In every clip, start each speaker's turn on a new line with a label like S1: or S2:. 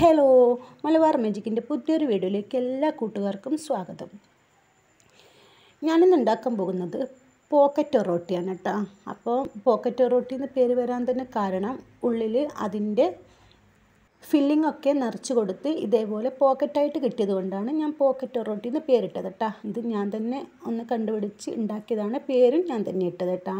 S1: Hello Malabar മാജിക്കിന്റെ പുതിയൊരു വീഡിയോയിലേക്ക് എല്ലാ കൂട്ടുകാർക്കും സ്വാഗതം. ഞാനിന്ന് ഉണ്ടാക്കാൻ പോകുന്നത് പോക്കറ്റ് ഒറോട്ടിയാണ് കേട്ടോ. അപ്പോൾ പോക്കറ്റ് ഒറോട്ടി എന്ന് പേര് വരാൻ തന്നെ കാരണം ഉള്ളിൽ അതിന്റെ ഫില്ലിംഗ് ഒക്കെ നിറച്ച് കൊടുത്ത് ഇതേപോലെ പോക്കറ്റായിട്ട് കിട്ടിയത് കൊണ്ടാണ് ഞാൻ പോക്കറ്റ് ഒറോട്ടി എന്ന് പേരിട്ടത് കേട്ടോ. ഇത് ഞാൻ തന്നെ ഒന്ന് കണ്ടുപിടിച്ച് ഉണ്ടാക്കിയതാണ് പേരും ഞാൻ തന്നെ ഇട്ടത് കേട്ടോ.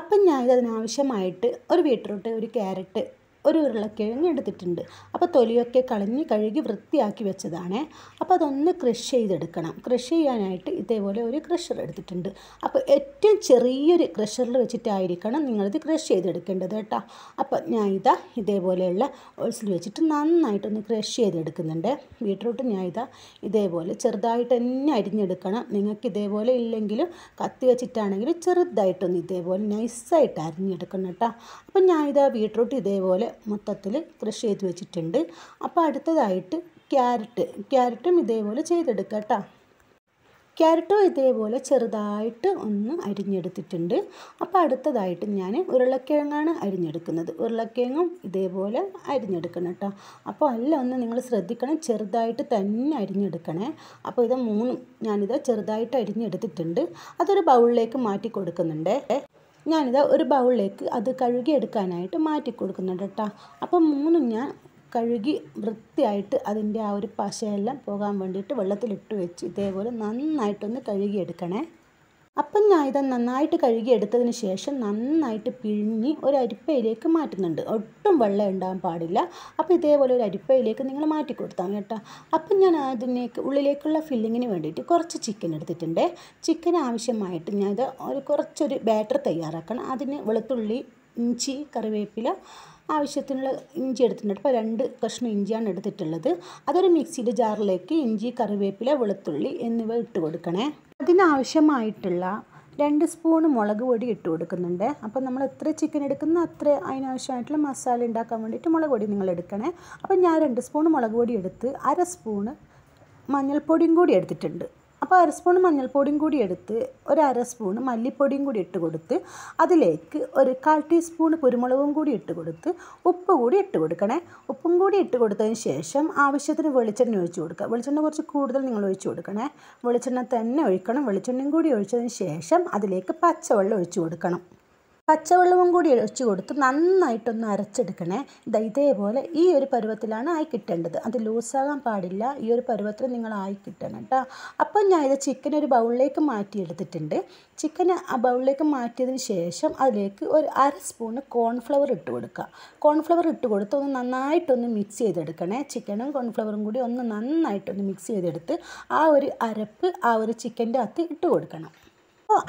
S1: അപ്പം ഞാനിതിനാവശ്യമായിട്ട് ഒരു ബീട്രൂട്ട് ഒരു ക്യാരറ്റ് ഒരു ഉരുളക്കിഴങ്ങ് എടുത്തിട്ടുണ്ട്. അപ്പോൾ തൊലിയൊക്കെ കളഞ്ഞ് കഴുകി വൃത്തിയാക്കി വെച്ചതാണ്. അപ്പോൾ അതൊന്ന് ക്രഷ് ചെയ്തെടുക്കണം. ക്രഷ് ചെയ്യാനായിട്ട് ഇതേപോലെ ഒരു ക്രഷർ എടുത്തിട്ടുണ്ട്. അപ്പോൾ ഏറ്റവും ചെറിയൊരു ക്രഷറിൽ വെച്ചിട്ടായിരിക്കണം നിങ്ങളിത് ക്രഷ് ചെയ്തെടുക്കേണ്ടത് കേട്ടോ. അപ്പോൾ ഞാൻ ഇതാ ഇതേപോലെയുള്ള ഓൾസിൽ വെച്ചിട്ട് നന്നായിട്ടൊന്ന് ക്രഷ് ചെയ്തെടുക്കുന്നുണ്ട്. ബീട്രൂട്ട് ഞാൻ ഇതാ ഇതേപോലെ ചെറുതായിട്ട് തന്നെ അരിഞ്ഞെടുക്കണം. നിങ്ങൾക്ക് ഇതേപോലെ ഇല്ലെങ്കിലും കത്തി വെച്ചിട്ടാണെങ്കിലും ചെറുതായിട്ടൊന്ന് ഇതേപോലെ നൈസായിട്ട് അരിഞ്ഞെടുക്കണം കേട്ടോ. അപ്പം ഞാൻ ഇതാ ബീട്രൂട്ട് ഇതേപോലെ മൊത്തത്തിൽ ക്രഷ് ചെയ്ത് വെച്ചിട്ടുണ്ട്. അപ്പോൾ അടുത്തതായിട്ട് ക്യാരറ്റ്. ക്യാരറ്റും ഇതേപോലെ ചെയ്തെടുക്കുക കേട്ടോ. ക്യാരറ്റും ഇതേപോലെ ചെറുതായിട്ട് ഒന്ന് അരിഞ്ഞെടുത്തിട്ടുണ്ട്. അപ്പോൾ അടുത്തതായിട്ട് ഞാൻ ഉരുളക്കിഴങ്ങാണ് അരിഞ്ഞെടുക്കുന്നത്. ഉരുളക്കിഴങ്ങും ഇതേപോലെ അരിഞ്ഞെടുക്കണം കേട്ടോ. അപ്പോൾ അല്ല ഒന്ന് നിങ്ങൾ ശ്രദ്ധിക്കണം. ചെറുതായിട്ട് തന്നെ അരിഞ്ഞെടുക്കണേ. അപ്പോൾ ഇത് മൂന്നും ഞാനിത് ചെറുതായിട്ട് അരിഞ്ഞെടുത്തിട്ടുണ്ട്. അതൊരു ബൗളിലേക്ക് മാറ്റി കൊടുക്കുന്നുണ്ട്. ഞാനിത് ഒരു ബൗളിലേക്ക് അത് കഴുകിയെടുക്കാനായിട്ട് മാറ്റി കൊടുക്കുന്നുണ്ട് കേട്ടോ. അപ്പം മൂന്നും ഞാൻ കഴുകി വൃത്തിയായിട്ട് അതിന്റെ ആ ഒരു പശയെല്ലാം പോകാൻ വേണ്ടിയിട്ട് വെള്ളത്തിലിട്ട് വെച്ച് ഇതേപോലെ നന്നായിട്ടൊന്ന് കഴുകിയെടുക്കണേ. അപ്പം ഞാൻ ഇത് നന്നായിട്ട് കഴുകി കഴുകിയെടുത്തതിന് ശേഷം നന്നായിട്ട് പിഴിഞ്ഞ് ഒരു അരിപ്പയിലേക്ക് മാറ്റുന്നുണ്ട്. ഒട്ടും വെള്ളം ഉണ്ടാകാൻ പാടില്ല. അപ്പോൾ ഇതേപോലെ ഒരു അരിപ്പയിലേക്ക് നിങ്ങൾ മാറ്റി കൊടുത്താൽ കേട്ടോ. അപ്പം ഞാൻ അതിനേക്ക് ഉള്ളിലേക്കുള്ള ഫില്ലിങ്ങിന് വേണ്ടിയിട്ട് കുറച്ച് ചിക്കൻ എടുത്തിട്ടുണ്ട്. ചിക്കൻ ആവശ്യമായിട്ട് ഞാൻ ഇത് ഒരു കുറച്ചൊരു ബാറ്റർ തയ്യാറാക്കണം. അതിന് വെളുത്തുള്ളി ഇഞ്ചി കറിവേപ്പില ആവശ്യത്തിനുള്ള ഇഞ്ചി എടുത്തിട്ടുണ്ട്. അപ്പോൾ രണ്ട് കഷ്ണം ഇഞ്ചിയാണ് എടുത്തിട്ടുള്ളത്. അതൊരു മിക്സിയുടെ ജാറിലേക്ക് ഇഞ്ചി കറിവേപ്പില വെളുത്തുള്ളി എന്നിവ ഇട്ട് കൊടുക്കണേ. അതിനാവശ്യമായിട്ടുള്ള രണ്ട് സ്പൂൺ മുളക് പൊടി ഇട്ട് കൊടുക്കുന്നുണ്ട്. അപ്പോൾ നമ്മൾ എത്ര ചിക്കൻ എടുക്കുന്ന അത്ര അതിനാവശ്യമായിട്ടുള്ള മസാല ഉണ്ടാക്കാൻ വേണ്ടിയിട്ട് മുളക് പൊടി നിങ്ങൾ എടുക്കണേ. അപ്പോൾ ഞാൻ രണ്ട് സ്പൂൺ മുളക് പൊടി എടുത്ത് അര സ്പൂണ് മഞ്ഞൾപ്പൊടിയും കൂടി എടുത്തിട്ടുണ്ട്. അപ്പോൾ അര സ്പൂൺ മഞ്ഞൾപ്പൊടിയും കൂടി എടുത്ത് ഒരു അര സ്പൂൺ മല്ലിപ്പൊടിയും കൂടി ഇട്ട് കൊടുത്ത് അതിലേക്ക് ഒരു കാൽ ടീസ്പൂൺ കുരുമുളകും കൂടി ഇട്ട് കൊടുത്ത് ഉപ്പ് കൂടി ഇട്ട് കൊടുക്കണേ. ഉപ്പും കൂടി ഇട്ട് കൊടുത്തതിന് ശേഷം ആവശ്യത്തിന് വെളിച്ചെണ്ണ ഒഴിച്ച് കൊടുക്കുക. വെളിച്ചെണ്ണ കുറച്ച് കൂടുതൽ നിങ്ങൾ ഒഴിച്ച് കൊടുക്കണേ. വെളിച്ചെണ്ണ തന്നെ ഒഴിക്കണം. വെളിച്ചെണ്ണയും കൂടി ഒഴിച്ചതിന് ശേഷം അതിലേക്ക് പച്ചവെള്ളം ഒഴിച്ച് കൊടുക്കണം. പച്ചവെള്ളവും കൂടി ഒഴിച്ചു കൊടുത്ത് നന്നായിട്ടൊന്ന് അരച്ചെടുക്കണേ. ഇതാ ഇതേപോലെ ഈ ഒരു പരുവത്തിലാണ് ആയി കിട്ടേണ്ടത്. അത് ലൂസാകാൻ പാടില്ല. ഈ ഒരു പരുവത്തിൽ നിങ്ങൾ ആയി കിട്ടണം കേട്ടോ അപ്പം ഞാൻ ഇത് ചിക്കൻ ഒരു ബൗളിലേക്ക് മാറ്റിയെടുത്തിട്ടുണ്ട്. ചിക്കൻ ആ ബൗളിലേക്ക് മാറ്റിയതിന് ശേഷം അതിലേക്ക് ഒരു അര സ്പൂണ് കോൺഫ്ലവർ ഇട്ട് കൊടുക്കുക. കോൺഫ്ലവർ ഇട്ട് കൊടുത്ത് ഒന്ന് നന്നായിട്ടൊന്ന് മിക്സ് ചെയ്തെടുക്കണേ. ചിക്കനും കോൺഫ്ലവറും കൂടി ഒന്ന് നന്നായിട്ടൊന്ന് മിക്സ് ചെയ്തെടുത്ത് ആ ഒരു അരപ്പ് ആ ഒരു ചിക്കന്റെ അകത്ത് ഇട്ട് കൊടുക്കണം. അപ്പോൾ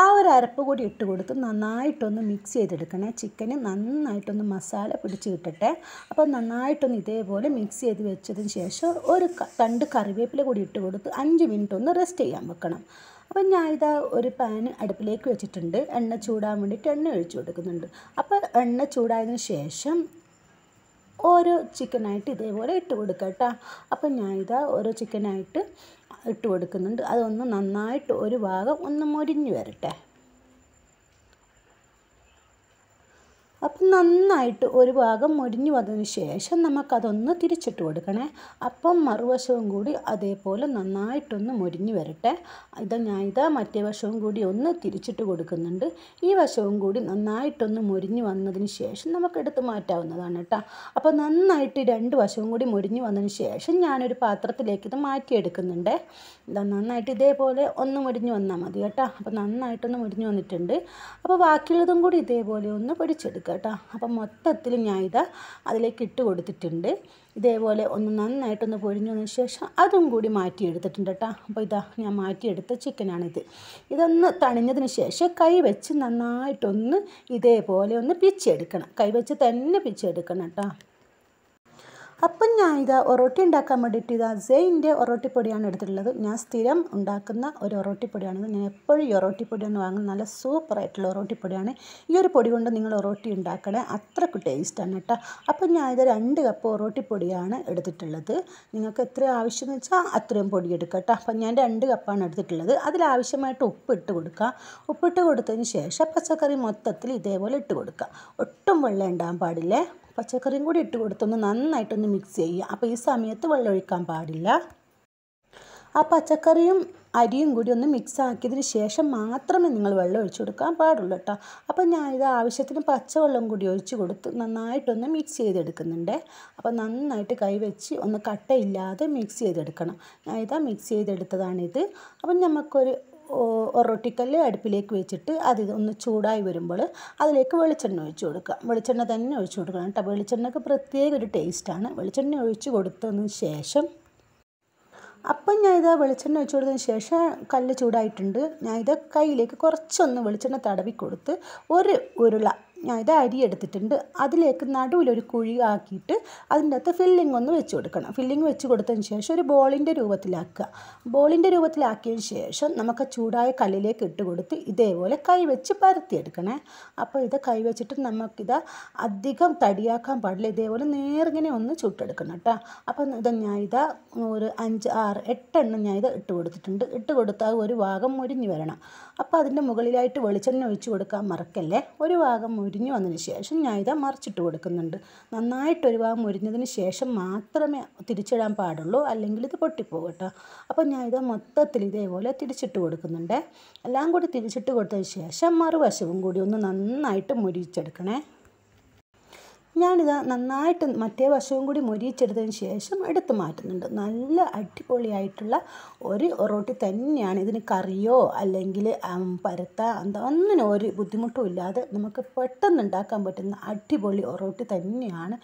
S1: ആ ഒരു അരപ്പ് കൂടി ഇട്ട് കൊടുത്ത് നന്നായിട്ടൊന്ന് മിക്സ് ചെയ്തെടുക്കണേ. ചിക്കന് നന്നായിട്ടൊന്ന് മസാല പിടിച്ച് കിട്ടട്ടെ. അപ്പോൾ നന്നായിട്ടൊന്ന് ഇതേപോലെ മിക്സ് ചെയ്ത് വെച്ചതിന് ശേഷം ഒരു രണ്ട് കറിവേപ്പില കൂടി ഇട്ട് കൊടുത്ത് അഞ്ച് മിനിറ്റ് ഒന്ന് റെസ്റ്റ് ചെയ്യാൻ വെക്കണം. അപ്പം ഞാൻ ഇതാ ഒരു പാൻ അടുപ്പിലേക്ക് വെച്ചിട്ടുണ്ട്. എണ്ണ ചൂടാൻ വേണ്ടിയിട്ട് എണ്ണ ഒഴിച്ച് കൊടുക്കുന്നുണ്ട്. അപ്പോൾ എണ്ണ ചൂടായതിന് ശേഷം ഓരോ ചിക്കനായിട്ട് ഇതേപോലെ ഇട്ട് കൊടുക്കാം കേട്ടോ അപ്പം ഞാൻ ഇതാ ഓരോ ചിക്കനായിട്ട് ഇട്ട് കൊടുക്കുന്നുണ്ട് അതൊന്ന് നന്നായിട്ട് ഒരു ഭാഗം ഒന്ന് മൊരിഞ്ഞ് വരട്ടെ. അപ്പം നന്നായിട്ട് ഒരു ഭാഗം മൊരിഞ്ഞു വന്നതിന് ശേഷം നമുക്കതൊന്ന് തിരിച്ചിട്ട് കൊടുക്കണേ. അപ്പം മറുവശവും കൂടി അതേപോലെ നന്നായിട്ടൊന്ന് മൊരിഞ്ഞു വരട്ടെ. ഇത് ഞാൻ ഇതാ മറ്റേ വശവും കൂടി ഒന്ന് തിരിച്ചിട്ട് കൊടുക്കുന്നുണ്ട്. ഈ വശവും കൂടി നന്നായിട്ടൊന്ന് മൊരിഞ്ഞു വന്നതിന് ശേഷം നമുക്ക് എടുത്ത് മാറ്റാവുന്നതാണ് കേട്ടോ. അപ്പോൾ നന്നായിട്ട് രണ്ട് വശവും കൂടി മൊരിഞ്ഞു വന്നതിന് ശേഷം ഞാനൊരു പാത്രത്തിലേക്ക് ഇത് മാറ്റിയെടുക്കുന്നുണ്ട് നന്നായിട്ട് ഇതേപോലെ ഒന്ന് മുരിഞ്ഞു വന്നാൽ മതി കേട്ടോ. അപ്പോൾ നന്നായിട്ടൊന്ന് മുരിഞ്ഞു വന്നിട്ടുണ്ട്. അപ്പോൾ ബാക്കിയുള്ളതും കൂടി ഇതേപോലെ ഒന്ന് പൊടിച്ചെടുക്കുക കേട്ടോ അപ്പം മൊത്തത്തിൽ ഞാൻ ഇത് അതിലേക്ക് ഇട്ട് കൊടുത്തിട്ടുണ്ട്. ഇതേപോലെ ഒന്ന് നന്നായിട്ടൊന്ന് പൊരിഞ്ഞതിന് ശേഷം അതും കൂടി മാറ്റിയെടുത്തിട്ടുണ്ട് കേട്ടോ. അപ്പോൾ ഇതാ ഞാൻ മാറ്റിയെടുത്ത ചിക്കനാണിത്. ഇതൊന്ന് തണിഞ്ഞതിന് ശേഷം കൈ വെച്ച് നന്നായിട്ടൊന്ന് ഇതേപോലെ ഒന്ന് പിച്ചെടുക്കണം. കൈ വെച്ച് തന്നെ പിച്ചെടുക്കണം കേട്ടോ. അപ്പം ഞാൻ ഇതാ ഒറോട്ടി ഉണ്ടാക്കാൻ വേണ്ടിയിട്ട് ഇതാ സെയിന്റെ ഒറോട്ടിപ്പൊടിയാണ് എടുത്തിട്ടുള്ളത്. ഞാൻ സ്ഥിരം ഉണ്ടാക്കുന്ന ഒരു ഒറോട്ടിപ്പൊടിയാണ് ഞാൻ എപ്പോഴും ഈ ഒറോട്ടിപ്പൊടിയാണ് വാങ്ങുന്നത് നല്ല സൂപ്പറായിട്ടുള്ള ഒറോട്ടിപ്പൊടിയാണ്. ഈ ഒരു പൊടി കൊണ്ട് നിങ്ങൾ ഒറോട്ടി ഉണ്ടാക്കണേ അത്രയ്ക്ക് ടേസ്റ്റാണ് കേട്ടോ. അപ്പം ഞാൻ ഇത് രണ്ട് കപ്പ് ഒറോട്ടിപ്പൊടിയാണ് എടുത്തിട്ടുള്ളത്. നിങ്ങൾക്ക് എത്ര ആവശ്യമെന്ന് വെച്ചാൽ അത്രയും പൊടി എടുക്കുക കേട്ടോ. അപ്പം ഞാൻ രണ്ട് കപ്പാണ് എടുത്തിട്ടുള്ളത്. അതിലാവശ്യമായിട്ട് ഉപ്പ് ഇട്ട് കൊടുക്കുക ഉപ്പിട്ട് കൊടുത്തതിന് ശേഷം പച്ചക്കറി മൊത്തത്തിൽ ഇതേപോലെ ഇട്ട് കൊടുക്കുക ഒട്ടും വെള്ളം ഉണ്ടാകാൻ പാടില്ലേ? പച്ചക്കറിയും കൂടി ഇട്ട് കൊടുത്തൊന്ന് നന്നായിട്ടൊന്ന് മിക്സ് ചെയ്യുക. അപ്പോൾ ഈ സമയത്ത് വെള്ളം ഒഴിക്കാൻ പാടില്ല. ആ പച്ചക്കറിയും അരിയും കൂടി ഒന്ന് മിക്സ് ആക്കിയതിന് ശേഷം മാത്രമേ നിങ്ങൾ വെള്ളം ഒഴിച്ചു കൊടുക്കാൻ പാടുള്ളൂ കേട്ടോ. അപ്പോൾ ഞാൻ ഇത് ആവശ്യത്തിന് പച്ചവെള്ളം കൂടി ഒഴിച്ച് കൊടുത്ത് നന്നായിട്ടൊന്ന് മിക്സ് ചെയ്തെടുക്കുന്നുണ്ട്. അപ്പോൾ നന്നായിട്ട് കൈവച്ച് ഒന്ന് കട്ടയില്ലാതെ മിക്സ് ചെയ്തെടുക്കണം. ഞാൻ ഇതാ മിക്സ് ചെയ്തെടുത്തതാണിത്. അപ്പം നമുക്കൊരു ഒറൊട്ടിക്കല്ല് അടുപ്പിലേക്ക് വെച്ചിട്ട് അത് ഒന്ന് ചൂടായി വരുമ്പോൾ അതിലേക്ക് വെളിച്ചെണ്ണ ഒഴിച്ച് കൊടുക്കുക. വെളിച്ചെണ്ണ തന്നെ ഒഴിച്ചു കൊടുക്കണം കേട്ടോ. വെളിച്ചെണ്ണക്ക് പ്രത്യേക ഒരു ടേസ്റ്റാണ് വെളിച്ചെണ്ണ ഒഴിച്ച് കൊടുത്തതിന് ശേഷം അപ്പം ഞാൻ ഇത് വെളിച്ചെണ്ണ ഒഴിച്ച് കൊടുത്തതിന് ശേഷം കല്ല് ചൂടായിട്ടുണ്ട്. ഞാൻ ഇത് കയ്യിലേക്ക് കുറച്ചൊന്ന് വെളിച്ചെണ്ണ തടവി കൊടുത്ത് ഒരു ഉരുള ഇത് അരി എടുത്തിട്ടുണ്ട്. അതിലേക്ക് നടുവിലൊരു കുഴി ആക്കിയിട്ട് അതിന്റെ അകത്ത് ഫില്ലിംഗ് ഒന്ന് വെച്ച് കൊടുക്കണം. ഫില്ലിംഗ് വെച്ച് കൊടുത്തതിന് ശേഷം ഒരു ബോളിന്റെ രൂപത്തിലാക്കുക. ബോളിന്റെ രൂപത്തിലാക്കിയതിന് ശേഷം നമുക്ക് ചൂടായ കല്ലിലേക്ക് ഇട്ട് കൊടുത്ത് ഇതേപോലെ കൈ വെച്ച് പരത്തിയെടുക്കണേ. അപ്പോൾ ഇത് കൈ വെച്ചിട്ട് നമുക്കിത് അധികം തടിയാക്കാൻ പാടില്ല. ഇതേപോലെ നേരിങ്ങനെ ഒന്ന് ചുട്ടെടുക്കണം കേട്ടോ. അപ്പം ഇത് ഞാൻ ഇത് ഒരു അഞ്ച് ആറ് എട്ടെണ്ണം ഞാൻ ഇത് ഇട്ട് കൊടുത്തിട്ടുണ്ട്. ഇട്ട് കൊടുത്താൽ ഒരു ഭാഗം മുരിഞ്ഞ് വരണം. അപ്പോൾ അതിന്റെ മുകളിലായിട്ട് വെളിച്ചെണ്ണ ഒഴിച്ച് കൊടുക്കാൻ മറക്കല്ലേ? ഒരു ഭാഗം മുരിഞ്ഞ് വന്നതിന് ശേഷം ഞാൻ ഇത് മറിച്ചിട്ട് കൊടുക്കുന്നുണ്ട്. നന്നായിട്ട് ഒരു ഭാഗം മുരിഞ്ഞതിന് ശേഷം മാത്രമേ തിരിച്ചിടാൻ പാടുള്ളൂ. അല്ലെങ്കിൽ ഇത് പൊട്ടിപ്പോകും കേട്ടോ. അപ്പോൾ ഞാൻ ഇത് മൊത്തത്തിൽ ഇതേപോലെ തിരിച്ചിട്ട് കൊടുക്കുന്നുണ്ട്. എല്ലാം കൂടി തിരിച്ചിട്ട് കൊടുത്തതിന് ശേഷം മറുവശവും കൂടി ഒന്ന് നന്നായിട്ട് മുരിച്ചെടുക്കണേ. ഞാനിത് നന്നായിട്ട് മറ്റേ വശവും കൂടി മൊരിയിച്ചെടുത്തതിന് ശേഷം എടുത്ത് മാറ്റുന്നുണ്ട്. നല്ല അടിപൊളിയായിട്ടുള്ള ഒരു റോട്ടി തന്നെയാണ്. ഇതിന് കറിയോ അല്ലെങ്കിൽ പരത്ത എന്താ ഒരു ബുദ്ധിമുട്ടും ഇല്ലാതെ നമുക്ക് പെട്ടെന്ന് ഉണ്ടാക്കാൻ പറ്റുന്ന അടിപൊളി ഒറോട്ടി തന്നെയാണ്.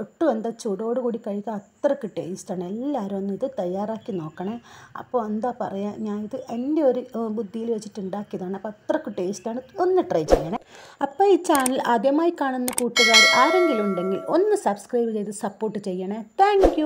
S1: ഒട്ടും എന്താ ചൂടോട് കൂടി കഴിക്കാൻ അത്രയ്ക്ക് ടേസ്റ്റാണ്. എല്ലാവരും ഒന്ന് ഇത് തയ്യാറാക്കി നോക്കണേ. അപ്പോൾ എന്താ പറയുക ഞാനിത് എന്റെ ഒരു ബുദ്ധിയിൽ വെച്ചിട്ട് ഉണ്ടാക്കിയതാണ്. അപ്പോൾ അത്രയ്ക്ക് ടേസ്റ്റാണ്. ഒന്ന് ട്രൈ ചെയ്യണേ. അപ്പോൾ ഈ ചാനൽ ആദ്യമായി കാണുന്ന കൂട്ടുകാർ ആരെങ്കിലും ഉണ്ടെങ്കിൽ ഒന്ന് സബ്സ്ക്രൈബ് ചെയ്ത് സപ്പോർട്ട് ചെയ്യണേ. താങ്ക്